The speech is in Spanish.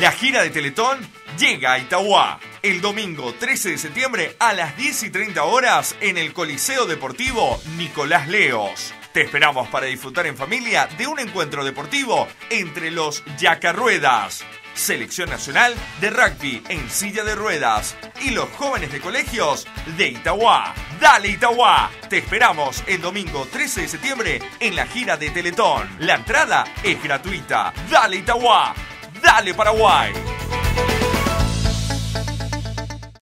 La gira de Teletón llega a Itagua el domingo 13 de septiembre a las 10 y 30 horas en el Coliseo Deportivo Nicolás Leos. Te esperamos para disfrutar en familia de un encuentro deportivo entre los Yacarruedas, Selección Nacional de Rugby en silla de ruedas y los jóvenes de colegios de Itagua. Dale Itagua. Te esperamos el domingo 13 de septiembre en la gira de Teletón. La entrada es gratuita. Dale Itagua. Dale Paraguay.